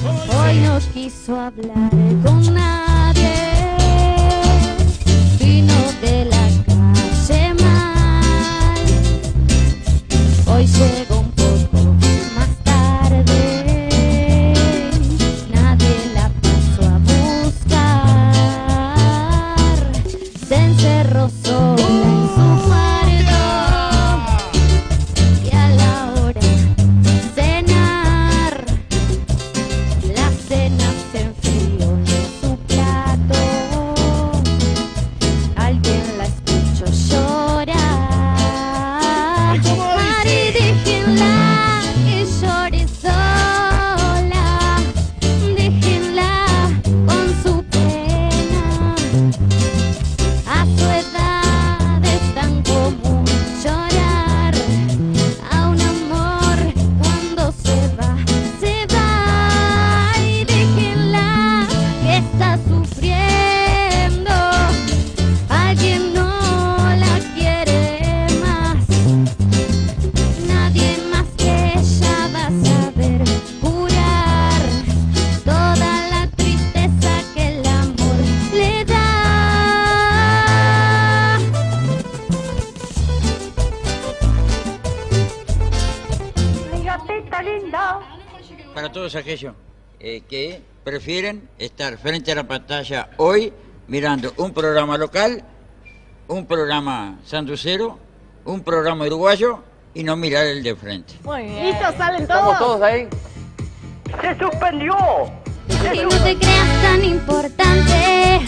Hoy no quiso hablar con nadie. Vino de la calle mal. Hoy llegó un poco más tarde. Nadie la pasó a buscar. Se encerró sola para todos aquellos eh, que prefieren estar frente a la pantalla hoy mirando un programa local, un programa sanducero, un programa uruguayo y no mirar el de frente. Muy bien. ¿Listos salen ¿Estamos todos? todos ahí? ¡Se suspendió! Se Y no te creas tan importante,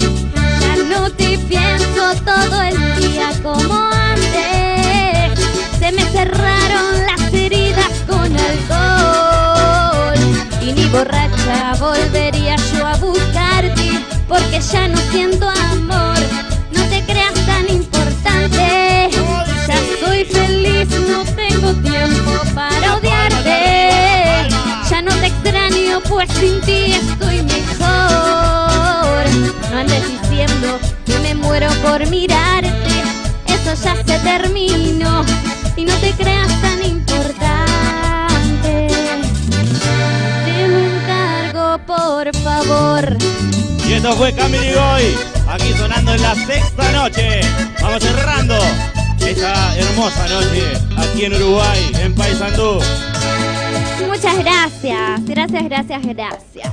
y ni borracha volvería yo a buscarte porque ya no siento amor. No te creas tan importante, ya soy feliz, no tengo tiempo para odiarte. Ya no te extraño, pues sin ti estoy mejor. No andes diciendo que me muero por mirarte, eso ya se terminó. Y no te creas por favor. Y esto fue Camille Goy, aquí sonando en la sexta noche. Vamos cerrando esta hermosa noche aquí en Uruguay, en Paysandú. Muchas gracias, gracias, gracias, gracias.